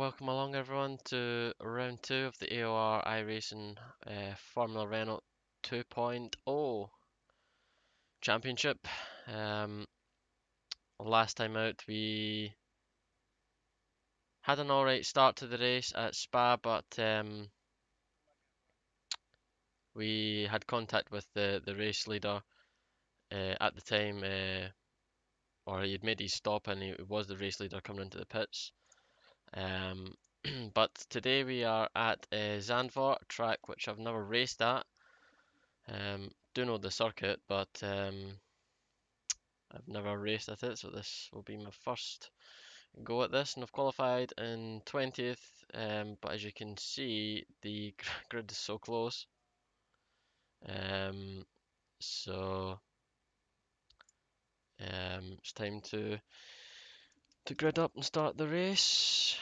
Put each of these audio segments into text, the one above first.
welcome along everyone to round two of the AOR iRacing uh, Formula Renault 2.0 Championship. Um, last time out we had an alright start to the race at Spa, but um, we had contact with the, the race leader uh, at the time, uh, or he had made his stop and he was the race leader coming into the pits. Um, but today we are at uh, Zandvoort, track which I've never raced at. Um, do know the circuit, but um, I've never raced at it, so this will be my first go at this. And I've qualified in 20th, um, but as you can see, the grid is so close. Um, so um, it's time to to grid up and start the race.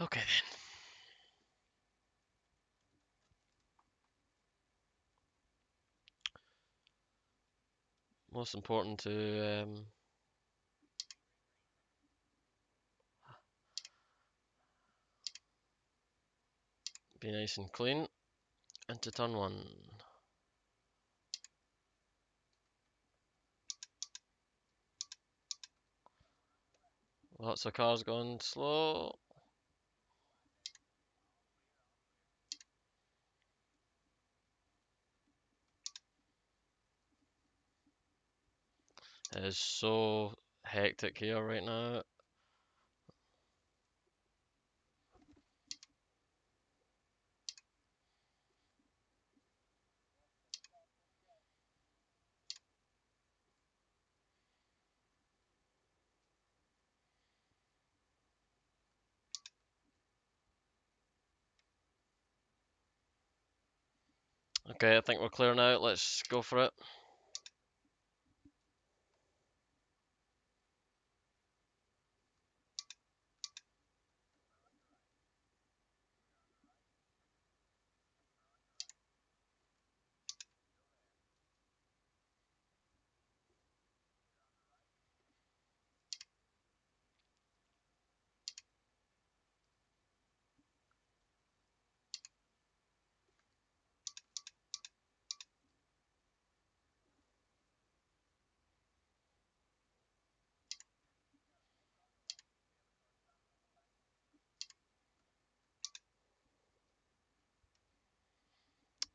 Okay then. Most important to um, be nice and clean into turn one. Lots of cars going slow. It is so hectic here right now. Okay, I think we're clear now. Let's go for it.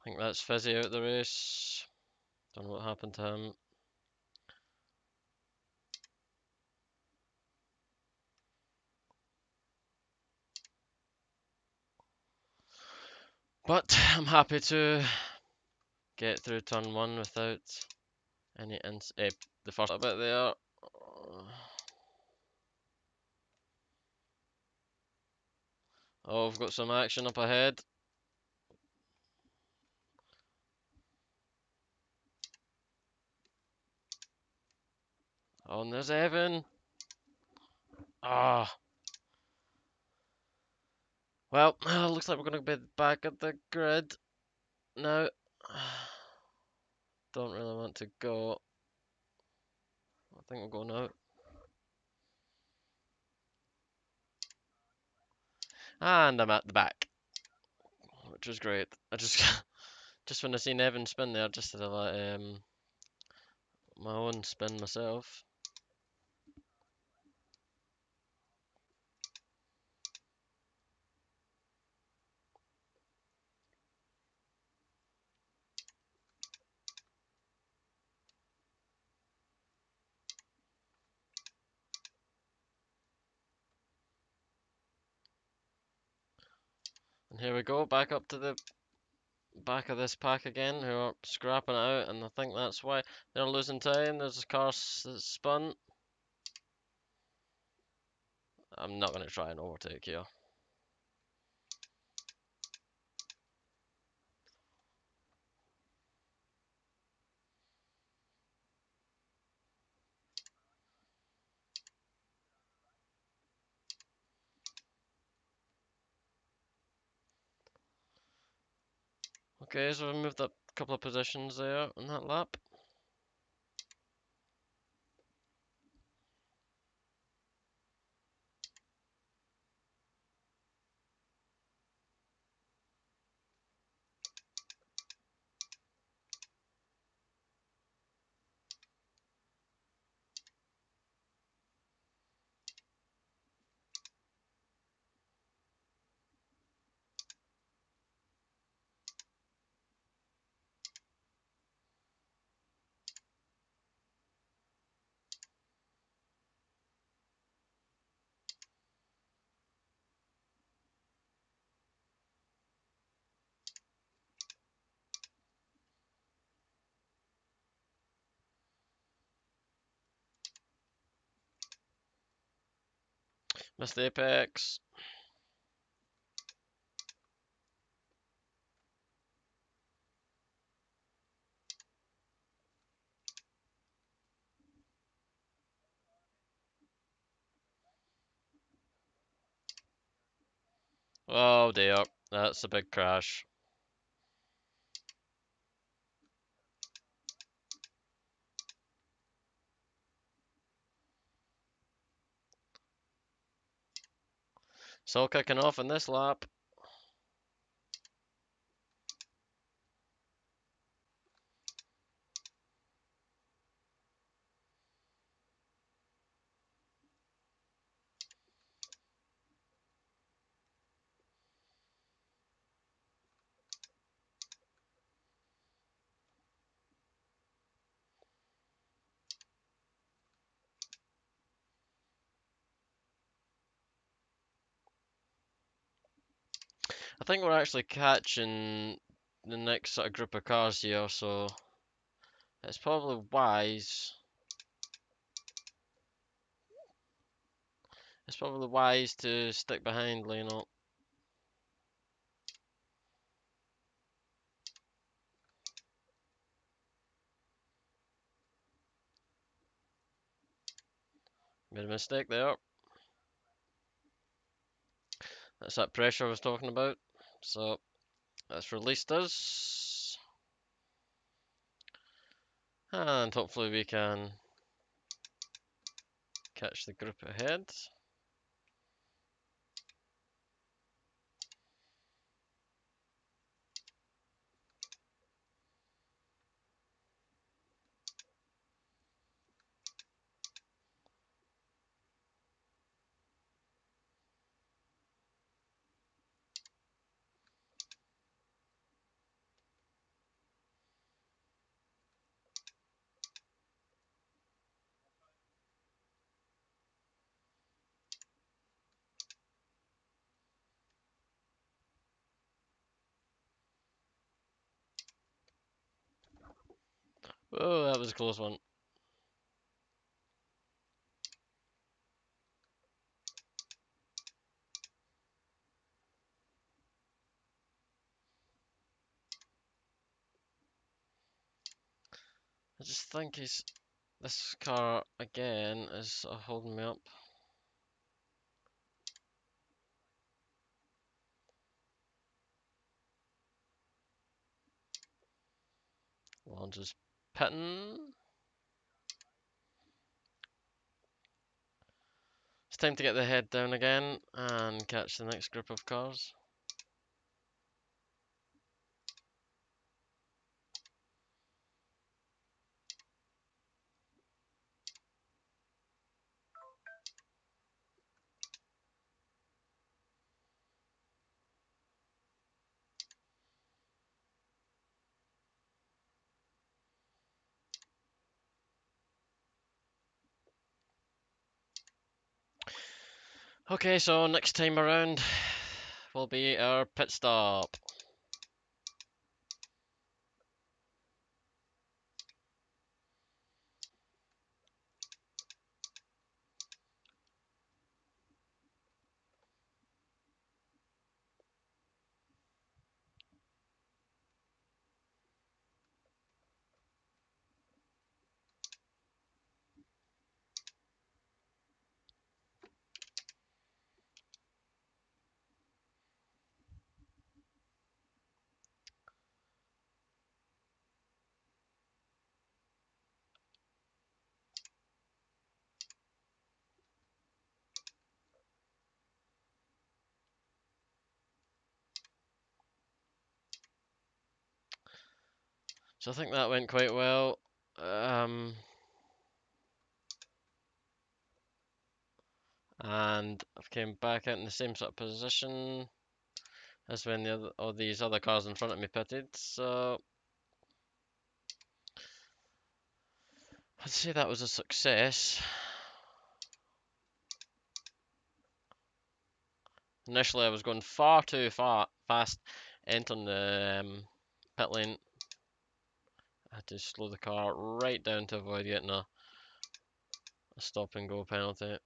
I think that's Fizzy out the race. Don't know what happened to him. But I'm happy to get through turn one without any ins eh, the first bit there. Oh, I've got some action up ahead. Oh, and there's Evan. Ah. Well, looks like we're going to be back at the grid No. Don't really want to go. I think we'll go now. And I'm at the back, which is great. I just, just when I seen Evan spin there, just did a um, my own spin myself. Here we go, back up to the back of this pack again who are scrapping out, and I think that's why they're losing time. There's a car spun. I'm not going to try and overtake you. Okay, so we moved up a couple of positions there on that lap. Missed the apex. Oh dear, that's a big crash. Still kicking off in this lap. I think we're actually catching the next sort of group of cars here, so it's probably wise. It's probably wise to stick behind Lino. Made a mistake there. That's that pressure I was talking about. So let's release us. And hopefully we can catch the group ahead. Oh, that was a close one. I just think he's this car again is uh, holding me up. Launches pitting. It's time to get the head down again and catch the next group of cars. Okay, so next time around will be our pit stop. So I think that went quite well. Um, and I've came back out in the same sort of position as when the other, all these other cars in front of me pitted. So I'd say that was a success. Initially, I was going far too far fast entering the um, pit lane. I had to slow the car right down to avoid getting a, a stop and go penalty.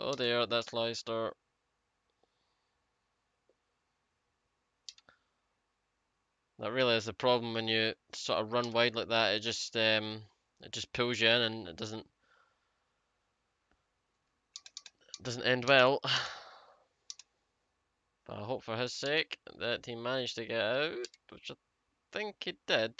Oh dear, that's Leicester. That really is the problem when you sort of run wide like that. It just um, it just pulls you in and it doesn't doesn't end well. But I hope for his sake that he managed to get out, which I think he did.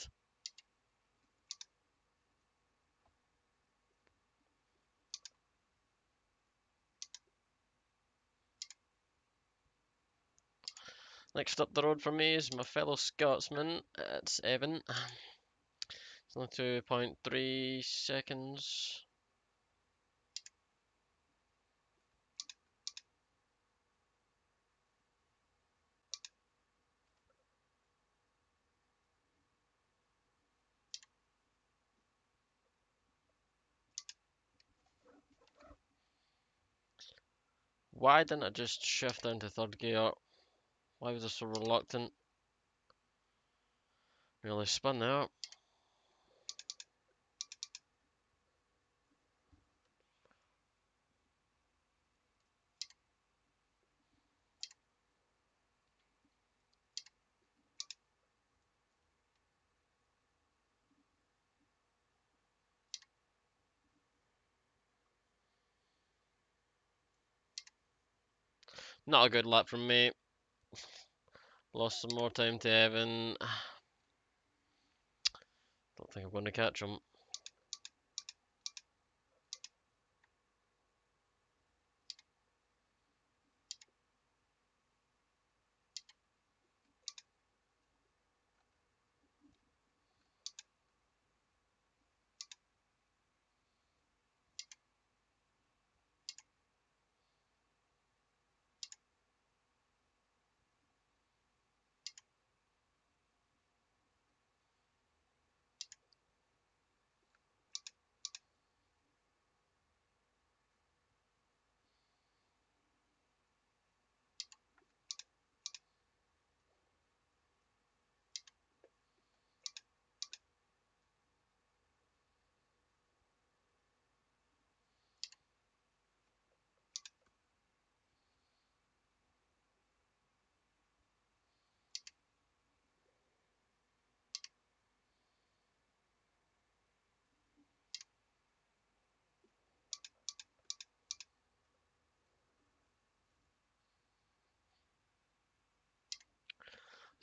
Next up the road for me is my fellow Scotsman. It's Evan. It's only 2.3 seconds. Why didn't I just shift into third gear? Why was I so reluctant? Really spun out. Not a good lap from me. Lost some more time to Evan. Don't think I'm going to catch him.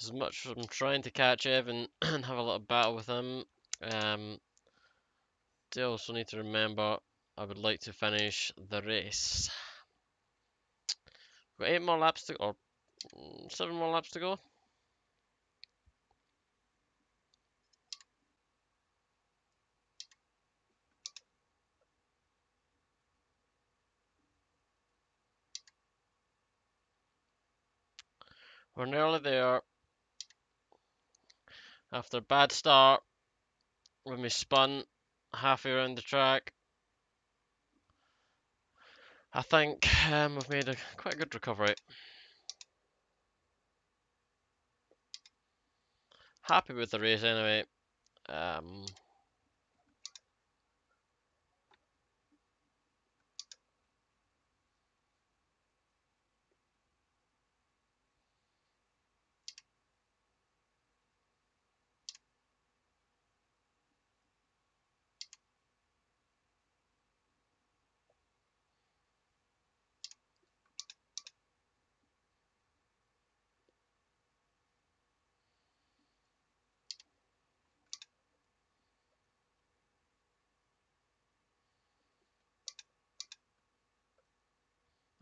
As much as I'm trying to catch Evan and have a little battle with him, um, also need to remember I would like to finish the race. We've got eight more laps to or mm, seven more laps to go. We're nearly there. After a bad start, when we spun halfway around the track, I think um, we've made a quite a good recovery. Happy with the race anyway. Um,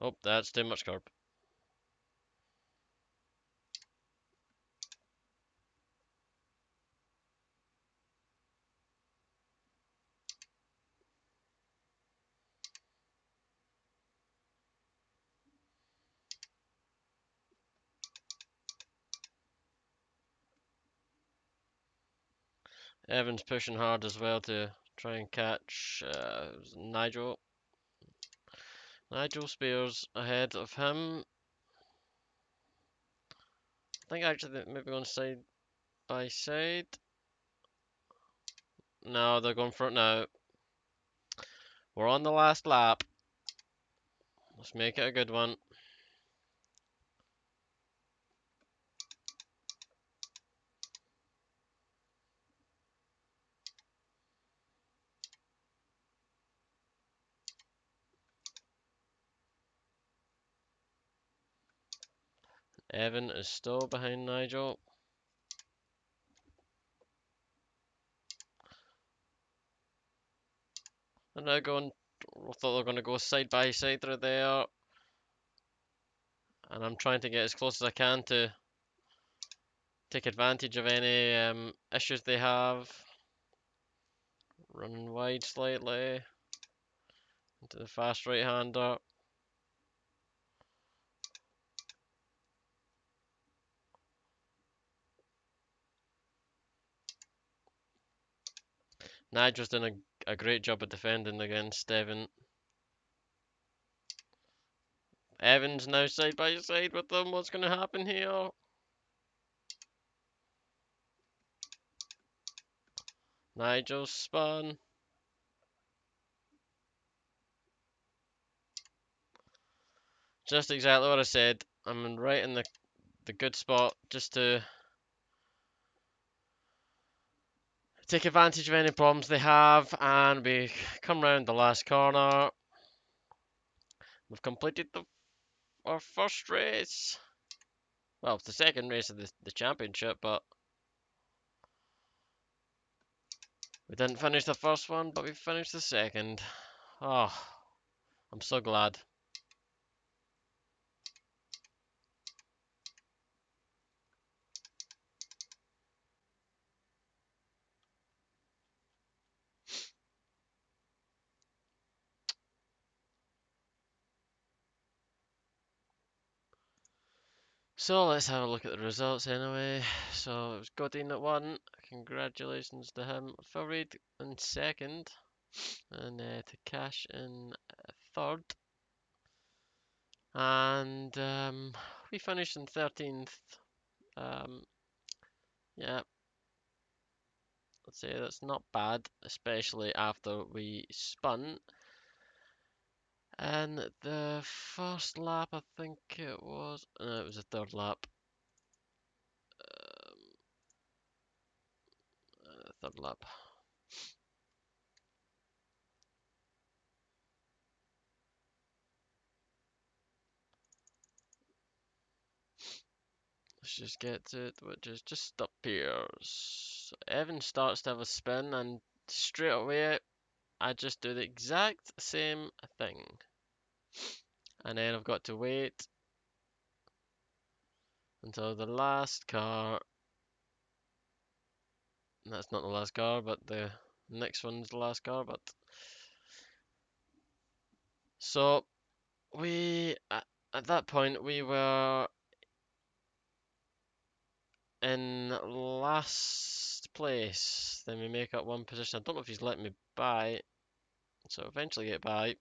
Oh, that's too much curb. Evans pushing hard as well to try and catch uh, Nigel. Nigel Spears ahead of him. I think actually maybe going side by side. No, they're going for now. We're on the last lap. Let's make it a good one. Evan is still behind Nigel. And now going, I thought they were going to go side by side through there. And I'm trying to get as close as I can to take advantage of any um, issues they have. Running wide slightly into the fast right Nigel's done a, a great job of defending against Evan. Evans now side by side with them. What's going to happen here? Nigel spun. Just exactly what I said. I'm right in the the good spot just to take advantage of any problems they have and we come round the last corner. We've completed the our first race. Well, it's the second race of the, the championship, but we didn't finish the first one, but we finished the second. Oh, I'm so glad. So let's have a look at the results anyway. So it was Godin at one. Congratulations to him. Reid in second. And uh, to Cash in third. And um, we finished in 13th. Um, yeah. Let's say that's not bad, especially after we spun. And the first lap, I think it was, no, it was the third lap. Um, uh, third lap. Let's just get to it, which is just up here. So Evan starts to have a spin and straight away I just do the exact same thing. And then I've got to wait until the last car, that's not the last car, but the next one's the last car, but so we, at, at that point, we were in last place. Then we make up one position. I don't know if he's letting me by. So eventually get by.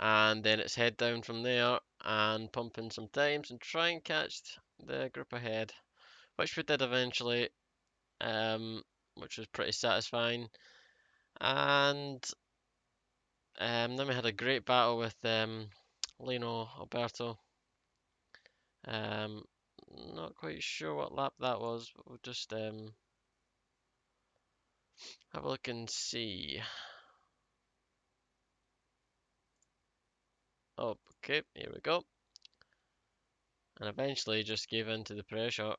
And then it's head down from there and pump in some times and try and catch the group ahead. Which we did eventually. Um, which was pretty satisfying. And um, then we had a great battle with um, Lino Alberto. Um, not quite sure what lap that was, but we'll just um, have a look and see. Oh, okay, here we go. And eventually just gave in to the pressure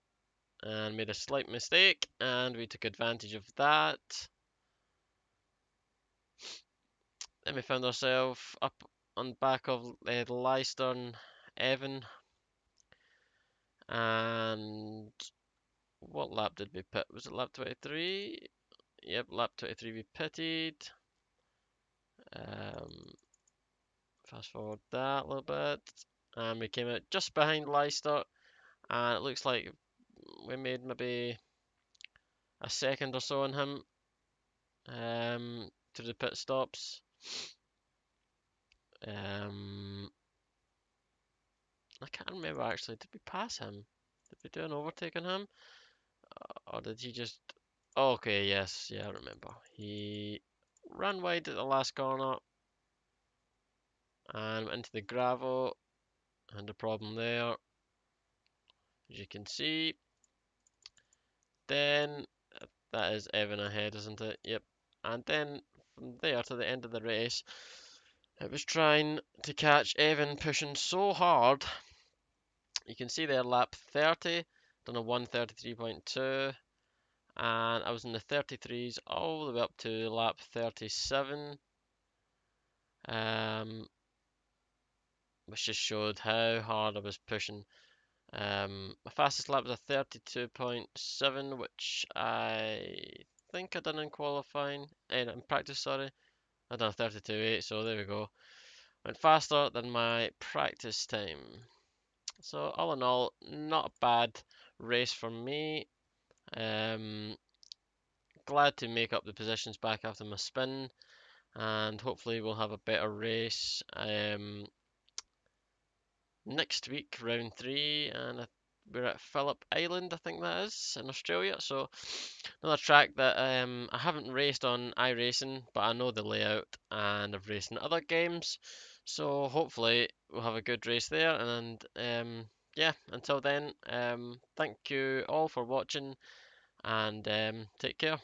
and made a slight mistake and we took advantage of that. Then we found ourselves up on back of uh, Leicester and Evan. And what lap did we pit? Was it lap 23? Yep, lap 23 we pitted. Um, fast forward that a little bit. And we came out just behind Leicester. And it looks like we made maybe a second or so on him um, to the pit stops. Um, I can't remember actually. Did we pass him? Did we do an overtake on him? Or did he just... Okay, yes, yeah, I remember. He ran wide at the last corner. And into the gravel. And the problem there. As you can see. Then uh, that is Evan ahead isn't it? Yep. And then from there to the end of the race it was trying to catch Evan pushing so hard. You can see there lap 30 done a 133.2 and I was in the 33s all the way up to lap 37 um, which just showed how hard I was pushing. Um, my fastest lap was a 32.7, which I think I done in qualifying, eh, in practice, sorry. I done a 32.8, so there we go. Went faster than my practice time. So all in all, not a bad race for me. Um, glad to make up the positions back after my spin and hopefully we'll have a better race um, next week, round three, and we're at Phillip Island, I think that is, in Australia. So another track that um, I haven't raced on iRacing, but I know the layout, and I've raced in other games. So hopefully we'll have a good race there. And um, yeah, until then, um, thank you all for watching, and um, take care.